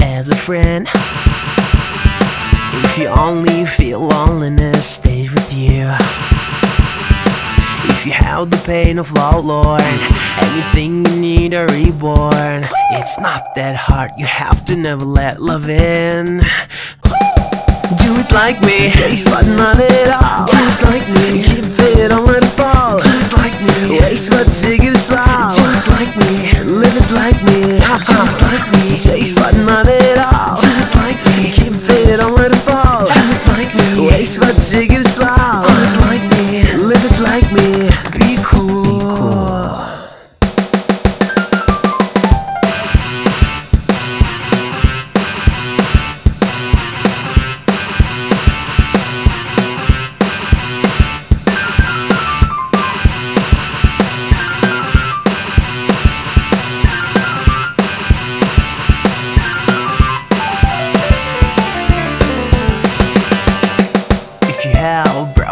as a friend. If you only feel loneliness stay with you. If you have the pain of love, Lord, and you need a reborn, it's not that hard. You have to never let love in. Do it like me, chase but not at all. Do it like me, keep it, let it fall. Me, not at all. Do it like me, keep it, don't let it fall. Do it like me, waste take it slow.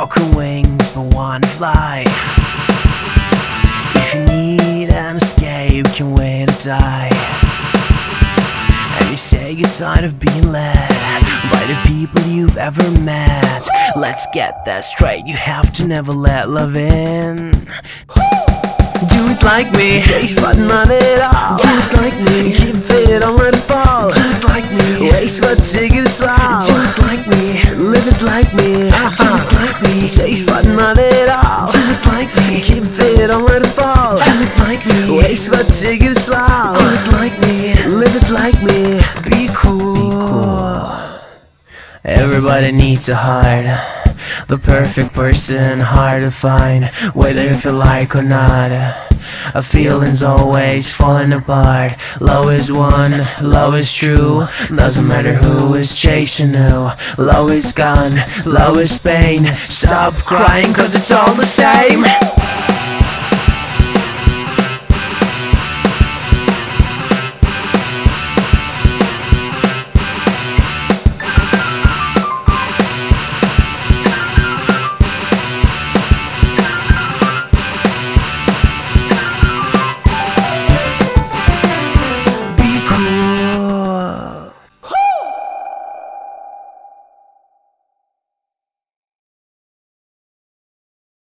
Broken wings but one fly If you need an escape, you can wait to die And you say you're tired of being led By the people you've ever met Let's get that straight, you have to never let love in do it like me, chase but not at all. Do it like me, keep it, don't let it fall. Do it like me, waste but take it slow. It like me. Do it uh-huh. like me, chase but not at all. Do it like me, keep it, don't let it fall. Do it like me, waste but take it slow. Do it like me, live it like me. Be cool. Be cool. Everybody needs a heart. The perfect person, hard to find, whether you feel like or not. A feeling's always falling apart. Love is one, love is true. Doesn't matter who is chasing who. Love is gone, love is pain. Stop crying, cause it's all the same.